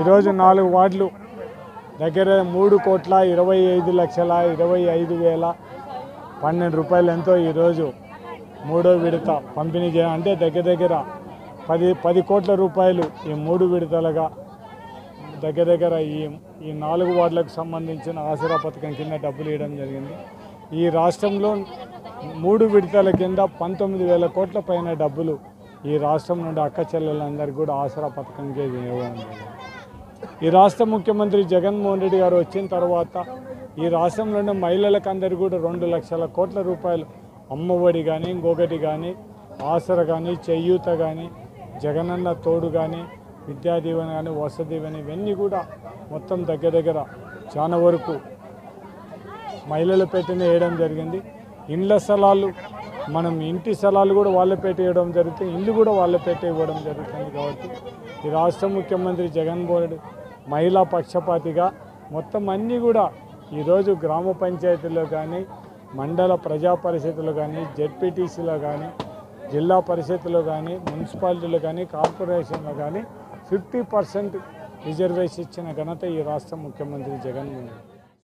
ఈరోజు నాలుగు వార్డులు. దగ్గర మూడు కోట్ల ఇరవై ఐదు లక్షల ఇరవై ఐదు వేల పన్నెండు రూపాయలు ఎంతో ఈరోజు మూడో విడత పంపిణీ చేయ అంటే దగ్గర దగ్గర పది పది కోట్ల రూపాయలు ఈ మూడు విడతలుగా దగ్గర దగ్గర ఈ ఈ నాలుగు వార్డులకు సంబంధించిన ఆసరా పథకం కింద డబ్బులు ఇవ్వడం జరిగింది. ఈ రాష్ట్రంలో మూడు విడతల కింద పంతొమ్మిది వేల కోట్ల పైన డబ్బులు ఈ రాష్ట్రం నుండి అక్క చెల్లెలందరికీ కూడా ఆసరా పథకంకే ఇవ్వడం జరిగింది. ఈ రాష్ట్ర ముఖ్యమంత్రి జగన్మోహన్ రెడ్డి గారు వచ్చిన తర్వాత ఈ రాష్ట్రంలోని మహిళలకు అందరికీ కూడా రెండు లక్షల కోట్ల రూపాయలు అమ్మఒడి కానీ ఇంకొకటి కానీ ఆసర కానీ చెయ్యూత కానీ జగనన్న తోడు కానీ విద్యా దీవెన కానీ వసదీవెన ఇవన్నీ కూడా మొత్తం దగ్గర దగ్గర చాలా వరకు మహిళల పెట్టిన వేయడం జరిగింది. ఇండ్ల స్థలాలు మనం ఇంటి స్థలాలు కూడా వాళ్ళ పెట్టేయడం ఇవ్వడం జరుగుతుంది ఇల్లు కూడా వాళ్ళ పెట్టేయడం ఇవ్వడం జరుగుతుంది కాబట్టి ఈ రాష్ట్ర ముఖ్యమంత్రి జగన్మోహన్ రెడ్డి మహిళా పక్షపాతిగా మొత్తం అన్నీ కూడా ఈరోజు గ్రామ పంచాయతీలో కానీ మండల ప్రజా పరిషత్తులు కానీ జెడ్పీటీసీలో కానీ జిల్లా పరిషత్తులో కానీ మున్సిపాలిటీలో కానీ కార్పొరేషన్లో కానీ ఫిఫ్టీ పర్సెంట్ రిజర్వేషన్ ఇచ్చిన ఘనత ఈ రాష్ట్ర ముఖ్యమంత్రి జగన్మోహన్ రెడ్డి.